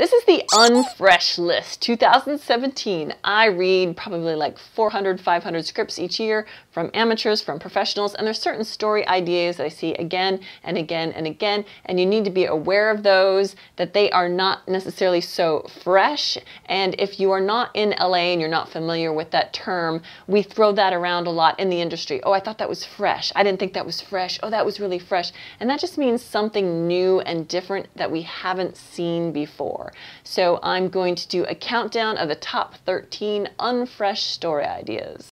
This is the Unfresh list 2017. I read probably like 400, 500 scripts each year from amateurs, from professionals, and there's certain story ideas that I see again and again and again, and you need to be aware of those, that they are not necessarily so fresh. And if you are not in LA and you're not familiar with that term, we throw that around a lot in the industry. Oh, I thought that was fresh. I didn't think that was fresh. Oh, that was really fresh. And that just means something new and different that we haven't seen before. So I'm going to do a countdown of the top 13 unfresh story ideas.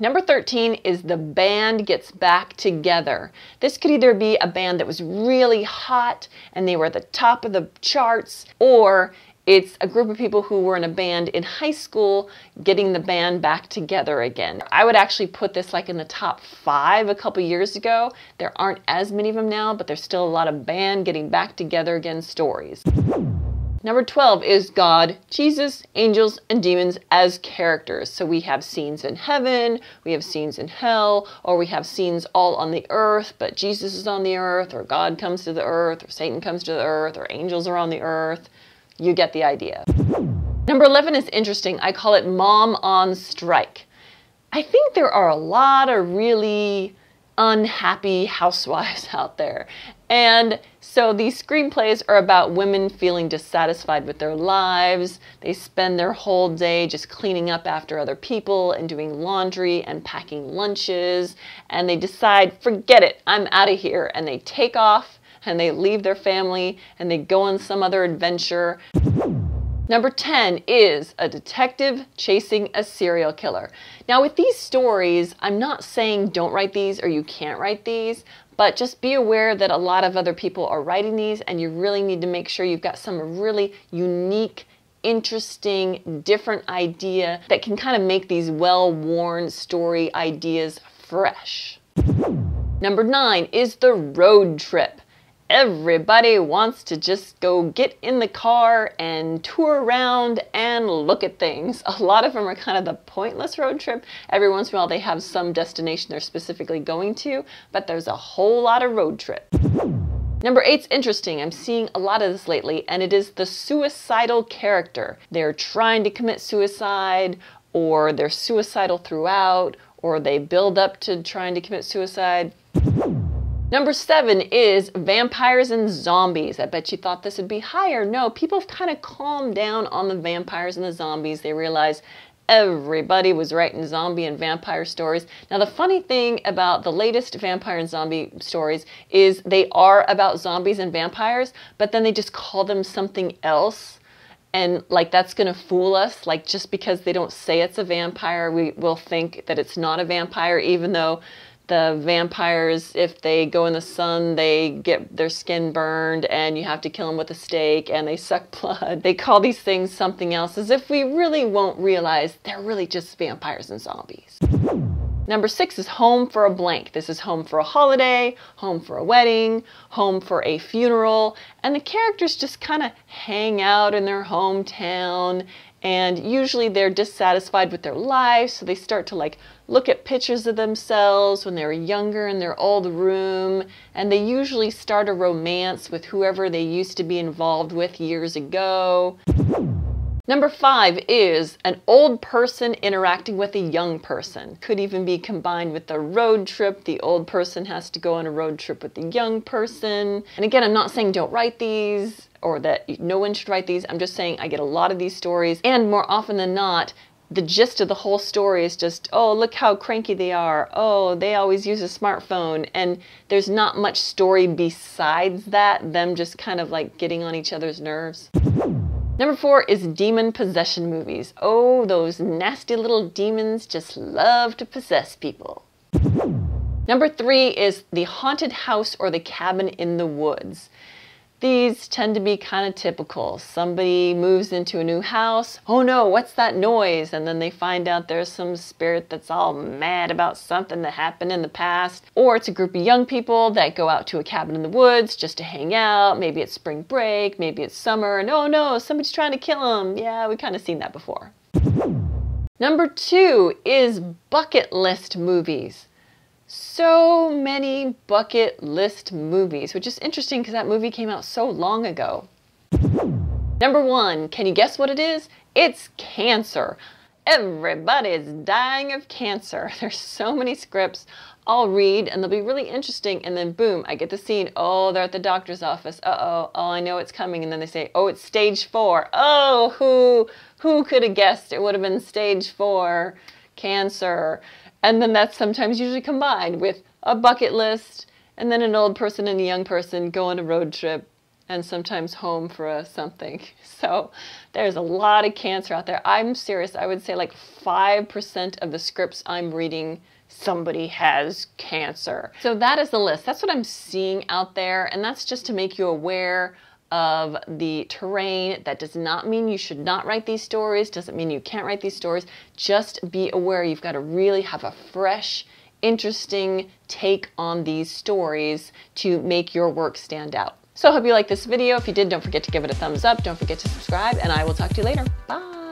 Number 13 is the band gets back together. This could either be a band that was really hot and they were at the top of the charts, or it's a group of people who were in a band in high school getting the band back together again. I would actually put this like in the top five a couple years ago. There aren't as many of them now, but there's still a lot of band getting back together again stories. Number 12 is God, Jesus, angels, and demons as characters. So we have scenes in heaven, we have scenes in hell, or we have scenes all on the earth, but Jesus is on the earth, or God comes to the earth, or Satan comes to the earth, or angels are on the earth. You get the idea. Number 11 is interesting. I call it Mom on Strike. I think there are a lot of really unhappy housewives out there. And so these screenplays are about women feeling dissatisfied with their lives. They spend their whole day just cleaning up after other people and doing laundry and packing lunches. And they decide, forget it, I'm out of here. And they take off and they leave their family and they go on some other adventure. Number 10 is a detective chasing a serial killer. Now, with these stories, I'm not saying don't write these or you can't write these, but just be aware that a lot of other people are writing these and you really need to make sure you've got some really unique interesting, different idea that can kind of make these well worn story ideas fresh. Number nine is the road trip everybody wants to just go get in the car and tour around and look at things. A lot of them are kind of the pointless road trip. Every once in a while they have some destination they're specifically going to, but there's a whole lot of road trip. Number eight's interesting. I'm seeing a lot of this lately, and it is the suicidal character. They're trying to commit suicide, or they're suicidal throughout, or they build up to trying to commit suicide. Number seven is vampires and zombies. I bet you thought this would be higher. No, people have kind of calmed down on the vampires and the zombies. They realize everybody was writing zombie and vampire stories. Now, the funny thing about the latest vampire and zombie stories is they are about zombies and vampires, but then they just call them something else. And like that's gonna fool us. Like just because they don't say it's a vampire, we will think that it's not a vampire, even though the vampires, if they go in the sun, they get their skin burned and you have to kill them with a stake and they suck blood. They call these things something else as if we really won't realize they're really just vampires and zombies. Number six is home for a blank. This is home for a holiday, home for a wedding, home for a funeral, and the characters just kind of hang out in their hometown and usually they're dissatisfied with their lives so they start to like look at pictures of themselves when they were younger in their old room and they usually start a romance with whoever they used to be involved with years ago Number five is an old person interacting with a young person. Could even be combined with a road trip. The old person has to go on a road trip with the young person. And again, I'm not saying don't write these or that no one should write these. I'm just saying I get a lot of these stories, and more often than not, the gist of the whole story is just, oh, look how cranky they are. Oh, they always use a smartphone. And there's not much story besides that, them just kind of like getting on each other's nerves. Number four is demon possession movies. Oh, those nasty little demons just love to possess people. Number three is the haunted house or the cabin in the woods. These tend to be kind of typical. Somebody moves into a new house. Oh no, what's that noise? And then they find out there's some spirit that's all mad about something that happened in the past. Or it's a group of young people that go out to a cabin in the woods just to hang out. Maybe it's spring break, maybe it's summer, and oh no, somebody's trying to kill them. Yeah, we've kind of seen that before. Number two is bucket list movies. So many bucket list movies, which is interesting because that movie came out so long ago. Number one, can you guess what it is? It's cancer. Everybody's dying of cancer. There's so many scripts I'll read and they'll be really interesting and then boom, I get the scene. Oh, they're at the doctor's office. Uh-oh. Oh, I know it's coming. And then they say, "Oh, it's stage 4." Oh, who who could have guessed it would have been stage 4 cancer? And then that's sometimes usually combined with a bucket list and then an old person and a young person go on a road trip and sometimes home for a something. So there's a lot of cancer out there. I'm serious. I would say like 5% of the scripts I'm reading somebody has cancer. So that is the list. That's what I'm seeing out there and that's just to make you aware of the terrain. That does not mean you should not write these stories, doesn't mean you can't write these stories. Just be aware you've got to really have a fresh, interesting take on these stories to make your work stand out. So I hope you liked this video. If you did, don't forget to give it a thumbs up. Don't forget to subscribe, and I will talk to you later. Bye.